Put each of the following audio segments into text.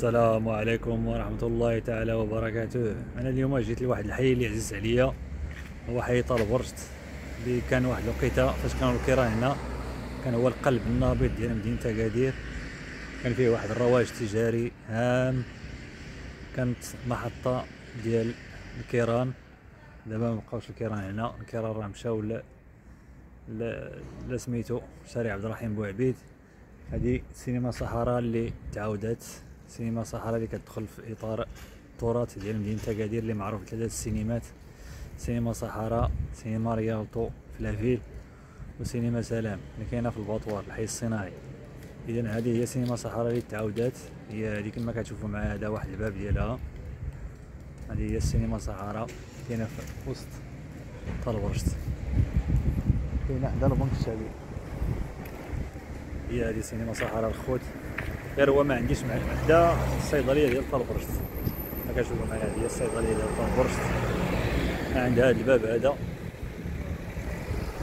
السلام عليكم ورحمة الله تعالى وبركاته. أنا اليوم جيت لواحد الحي اللي عزيز عليا. هو حي طال برشت اللي كان واحد الوقيتة. فاش كانوا الكرا هنا كان هو القلب النابض ديال مدينة أكادير كان فيه واحد الرواج تجاري هام. كانت محطة ديال الكيران. دابا مبقاوش الكيران هنا. الكيران راه مشاو ل لا سميتو شارع عبد الرحيم بوعبيد. هذه سينما صحراء اللي تعاودت سينما صحراء اللي كتدخل في إطار التراث ديال مدينة أكادير اللي معروف بثلاثة السينمات. سينما صحراء سينما ريالتو في la ville وسينما سلام اللي كاينة في الباطوار الحي الصناعي. اذا هذه هي سينما صحراء اللي تعاودت هي هذه كما كتشوفوا معايا هذا واحد الباب ديالها. هذه هي السينما صحراء كاينة في وسط طلبرشت كاينة حدا البنك الشعبي هي هذه سينما صحراء الخوت. غير هو ما عنديش مع حدا الصيدلية ديال طربرشت. ما كتشوفوا معايا. هي الصيدلية ديال طربرشت. عند هذا الباب هذا.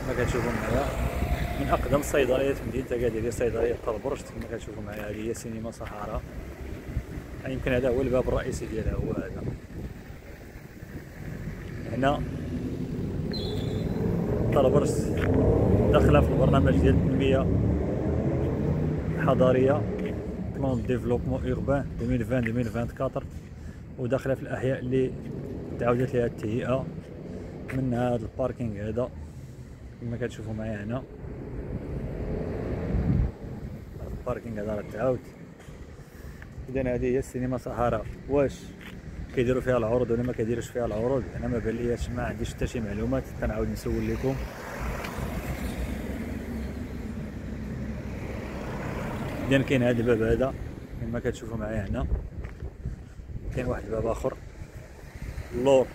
ما كتشوفوا معايا. من اقدم الصيدليات في مدينه اكادير هي صيدلية طربرشت كما كتشوفوا معايا. هذه هي سينما صحراء يمكن هذا هو الباب الرئيسي ديالها هو هذا. هنا تالبرجت داخلة في البرنامج ديال التنمية الحضارية. plan développement urbain 2020 2024 وداخلة في الأحياء اللي تعاودت لها التهيئة من هذا ال parking هذا. كما كتشوفوا معايا هنا. ال parking هذا راه تعاود. اذا هذه هي السينما صحراء. واش كيديروا فيها العروض ولا ما كيديروش فيها العروض؟ أنا ما بان ليش ما عنديش حتى شي معلومات. كنعاود نسول لكم. اذا كاين هذا الباب هذا كما كتشوفوا معايا هنا. كاين واحد الباب آخر. اللور.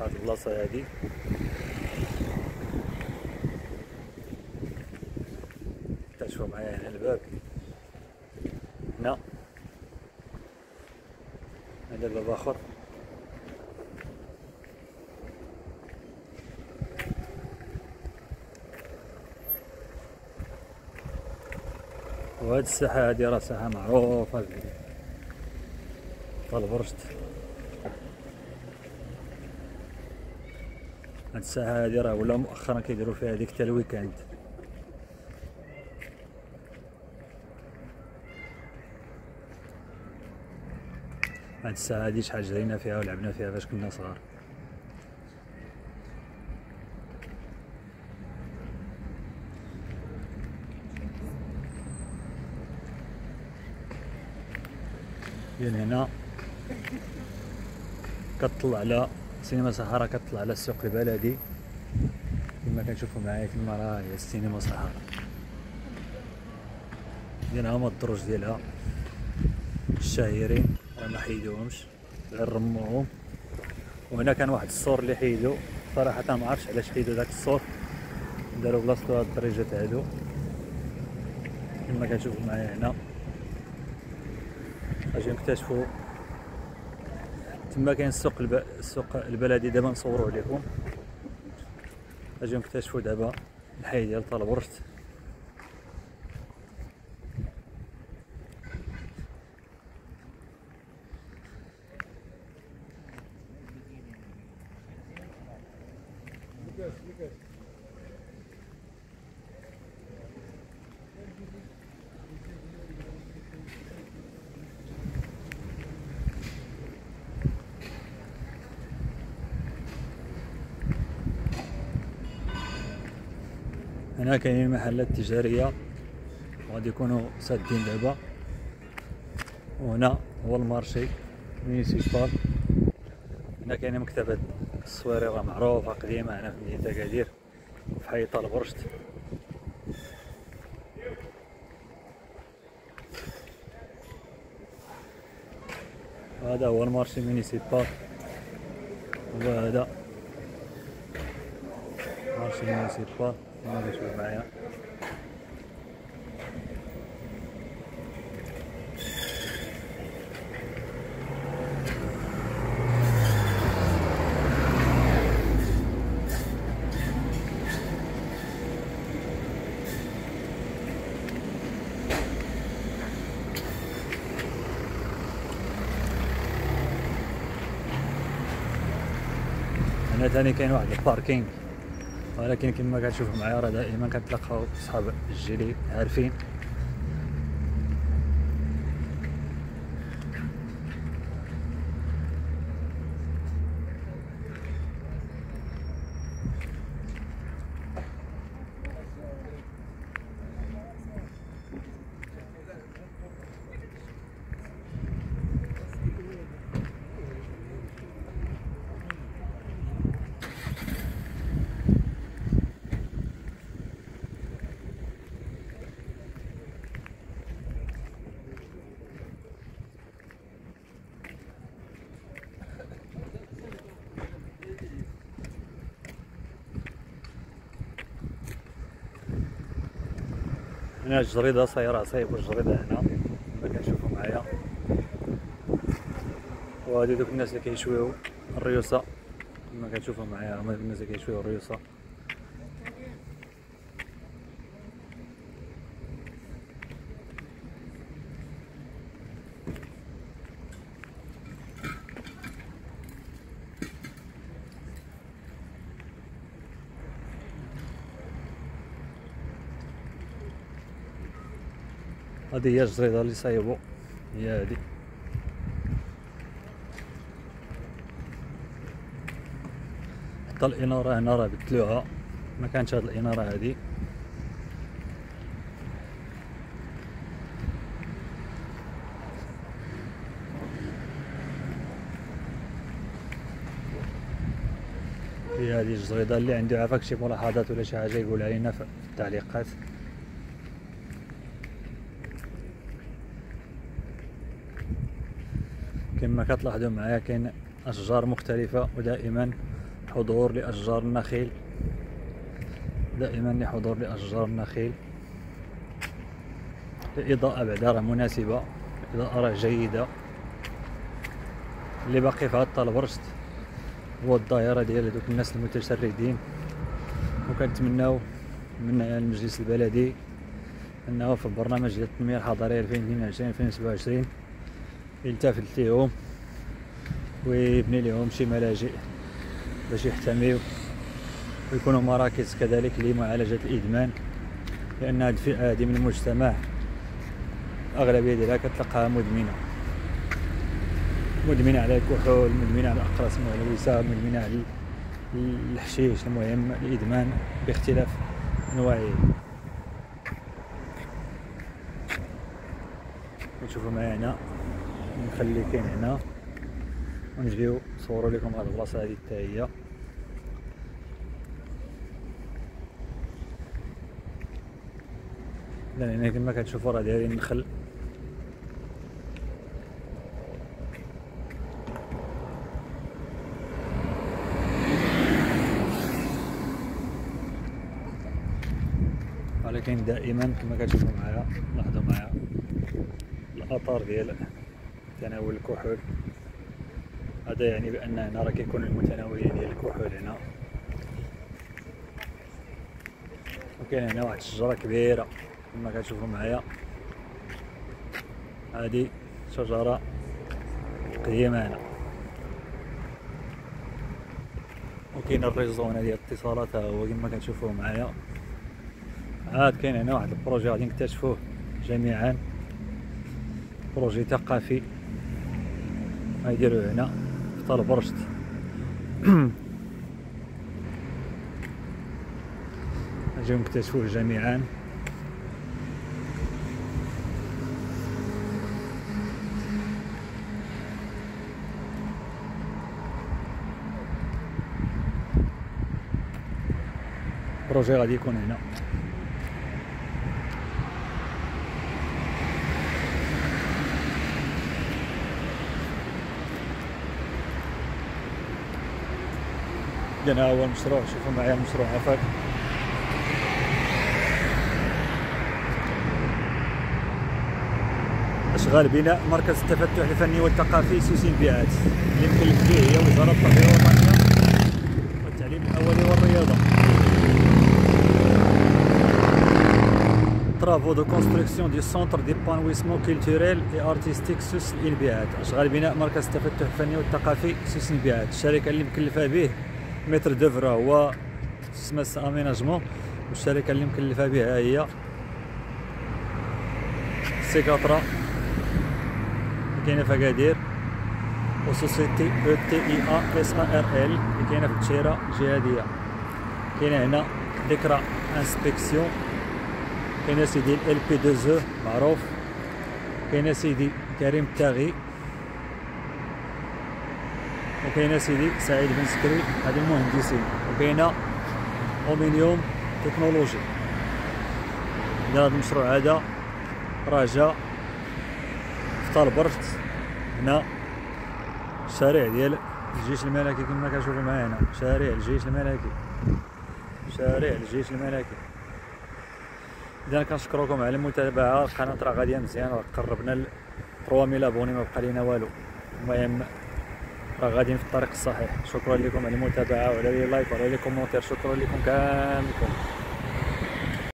هاد البلاصة هادي. تشوفوا معايا هنا الباب. هنا. هذا باب آخر. وهاد الساحة هادي راه ساحة معروفة طال برشت. هاد الساحة هادي راه ولا مؤخرا كيديرو فيها هاديك تا ال week-end. هاد الساحة هادي شحال جرينا فيها ولعبنا فيها فاش كنا صغار. من هنا. كتطلع على سينما صحراء كتطلع على السوق البلدي. كما كنشوفوا معايا تما راه هي السينما صحراء. ديالها هما الدروج ديالها. الشهيرين راه ما حيدوهمش غير رموهم. وهنا كان واحد السور اللي حيدو. صراحة ما عرفتش علاش حيدو داك السور دارو بلاصتو هاد الدريجات هادو كما كتشوفوا معايا هنا. أجي نكتشفوا تما كاين السوق الب... السوق البلدي دابا نصوروا لكم أجي نكتشفوا دابا الحي ديال طالبرشت هنا كاينين محلات تجارية غادي يكونوا سادين دابا. وهنا هو ال marché municipal هنا كاينة مكتبة الصويري راه معروفة قديمة هنا في مدينه اكادير في حي تالبرجت هذا هو ال marché municipal وهذا مارشي مينيسيبال ما بشوف معايا هنا ثاني كاين واحد الباركينغ ولكن كما كتشوفوا معايا راه دائما كتلقاو صحاب الجيلي عارفين. هنا الجردة صايرة صايب الجردة هنا. كما كنشوفو معايا. وهادو دوك الناس اللي كيشويو الريوسة. كما كتشوفو معايا هما الناس اللي كيشويو الريوسة. هذه هي الجريدة اللي صايبو هي هذه حتى الإنارة هنا راه بدلوها ما كانتش هاد الإنارة هادي. هي هذه الجريدة اللي عنده عافاك شي ملاحظات ولا شي حاجة يقولها لينا في التعليقات؟ كما كتلاحظوا معايا كاين أشجار مختلفة ودائما حضور لأشجار النخيل. دائما لحضور لأشجار النخيل. الاضاءه بعدا راه مناسبة الاضاءه راه جيدة. اللي باقي في هاد البرشت هو الظاهره ديال دوك الناس المتشردين. وكنتمناو من المجلس البلدي إنه في البرنامج ديال التنمية الحضريه 2022 2027 يلتفت ليهم ويبني لهم شي ملاجئ باش يحتميو ويكونوا مراكز كذلك لمعالجة الإدمان لأن هاد الفئة هادي من المجتمع الأغلبية ديالها كتلقاها مدمنة. مدمنة على الكحول مدمنة على الأقراص المهلوسة مدمنة على الحشيش المهم الإدمان باختلاف أنواعه. نشوفوا معايا هنا نخلي كاين هنا. ونجيو نصوروا لكم هاد البلاصة هادي حتى هي. هنا كما كتشوفوا راه دايرين النخل ولكن دائما كما كتشوفوا معايا لاحظوا معايا الاثار ديال تناول الكحول. هذا يعني بأن هنا راه كيكون المتناولين ديال الكحول هنا. وكاين هنا واحد الشجره كبيرة كما كتشوفوا معايا. هذه شجرة قديمة هنا. وكاين ال réseau هنا ديال الاتصالات هو كما كتشوفوا معايا. عاد كاين هنا واحد ال projet غادي نكتشفوه جميعا. projet ثقافي. غيديروه هنا في تالبرجت. نجيو نكتشفوه جميعا. بروجي غادي يكون هنا. عندنا أول مشروع شوفوا معايا المشروع عفاك. أشغال بناء مركز التفتح الفني والثقافي سوسي البيعات اللي مكلف به هي وزارة التربيه الوطنيه والتعليم الأولي والرياضة. Travaux de construction du centre d'épanouissement culturel et artistique سوس البيعات اشغال بناء مركز التفتح الفني والثقافي سوس البيعات الشركة اللي مكلفه به متر دوفر هو سماس اميناجمون والشركة اللي مكلفة بها هي سيكاترا. كاينة في أكادير. وسوسيتي أو تي اي ا اس ا ار ال اللي كاينة في التشيرة الجهادية. كاينة هنا ذكرى انسبكسيون كاينة سيدي ال بي 2 معروف. كاينة سيدي كريم التاغي. وكاينه سيدي سعيد بن سكري هاد المهندسين وكاينه اومينيوم تكنولوجي. هذا المشروع هذا راه جا في تالبرجت هنا الشارع ديال الجيش الملكي كما كتشوفوا معايا هنا شارع الجيش الملكي شارع الجيش الملكي. إذا كنشكركم على المتابعة القناه راه غادية مزيان قربنا ل 3000 abonnés ما بقى لينا والو. المهم راه غاديين في الطريق الصحيح. شكرا لكم على المتابعة وعلى les likes وعلى les commentaires شكرا لكم كاملكم.